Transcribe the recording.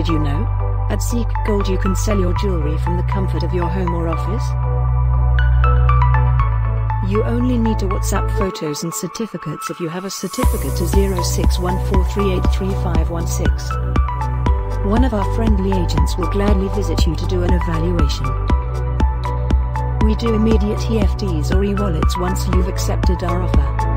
Did you know? At Zeek gold you can sell your jewelry from the comfort of your home or office? You only need to WhatsApp photos and certificates if you have a certificate to 0614383516. One of our friendly agents will gladly visit you to do an evaluation. We do immediate EFTs or e-wallets once you've accepted our offer.